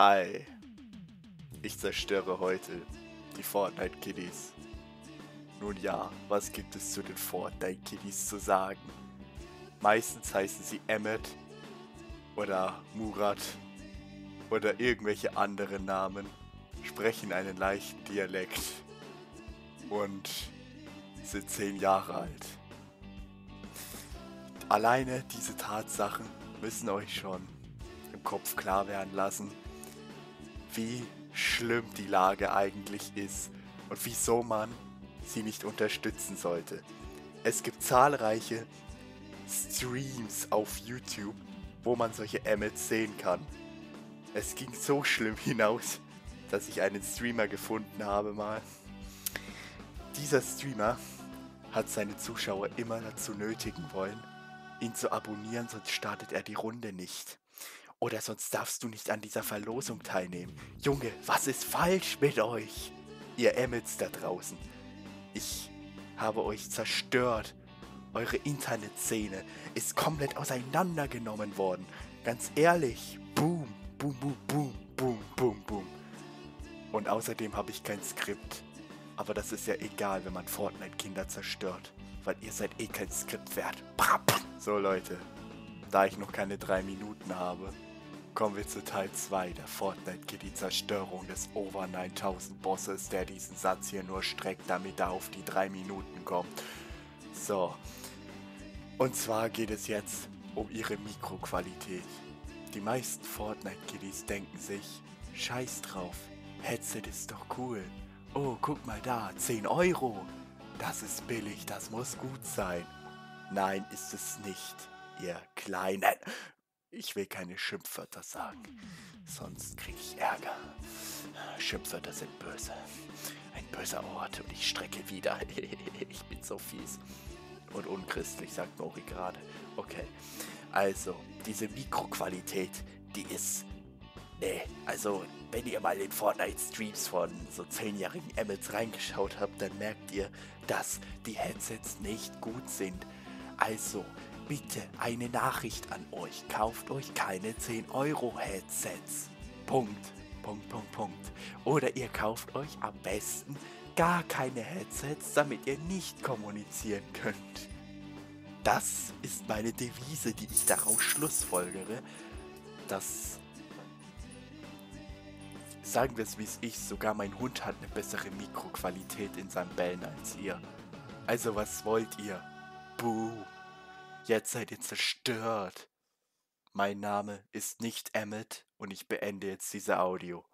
Hi. Ich zerstöre heute die Fortnite Kiddies. Nun ja, was gibt es zu den Fortnite Kiddies zu sagen? Meistens heißen sie Emmet oder Murat oder irgendwelche anderen Namen, sprechen einen leichten Dialekt und sind zehn Jahre alt. Alleine diese Tatsachen müssen euch schon im Kopf klar werden lassen, wie schlimm die Lage eigentlich ist und wieso man sie nicht unterstützen sollte. Es gibt zahlreiche Streams auf YouTube, wo man solche Emmets sehen kann. Es ging so schlimm hinaus, dass ich einen Streamer gefunden habe mal. Dieser Streamer hat seine Zuschauer immer dazu nötigen wollen, ihn zu abonnieren, sonst startet er die Runde nicht. Oder sonst darfst du nicht an dieser Verlosung teilnehmen. Junge, was ist falsch mit euch? Ihr Emmets da draußen. Ich habe euch zerstört. Eure Internetszene ist komplett auseinandergenommen worden. Ganz ehrlich. Boom, boom, boom, boom, boom, boom, boom. Und außerdem habe ich kein Skript. Aber das ist ja egal, wenn man Fortnite-Kinder zerstört. Weil ihr seid eh kein Skript wert. So Leute, da ich noch keine drei Minuten habe, kommen wir zu Teil 2 der Fortnite Kitty Zerstörung des Over 9000 Bosses, der diesen Satz hier nur streckt, damit er auf die drei Minuten kommt. So. Und zwar geht es jetzt um ihre Mikroqualität. Die meisten Fortnite Kiddies denken sich, scheiß drauf, Headset ist doch cool. Oh, guck mal da, 10 Euro. Das ist billig, das muss gut sein. Nein, ist es nicht, ihr Kleinen. Ich will keine Schimpfwörter sagen, sonst krieg ich Ärger. Schimpfwörter sind böse. Ein böser Ort und ich strecke wieder. ich bin so fies. Und unchristlich, sagt Mori gerade. Okay. Also, diese Mikroqualität, die ist. Nee, also, wenn ihr mal in Fortnite-Streams von so 10-jährigen Emmets reingeschaut habt, dann merkt ihr, dass die Headsets nicht gut sind. Also, bitte eine Nachricht an euch. Kauft euch keine 10-Euro-Headsets. Punkt. Punkt, Punkt, Punkt. Oder ihr kauft euch am besten gar keine Headsets, damit ihr nicht kommunizieren könnt. Das ist meine Devise, die ich daraus schlussfolgere, dass, sagen wir es wie es ist, sogar mein Hund hat eine bessere Mikroqualität in seinem Bellen als ihr. Also was wollt ihr? Buh. Jetzt seid ihr zerstört. Mein Name ist nicht Emmet und ich beende jetzt diese Audio.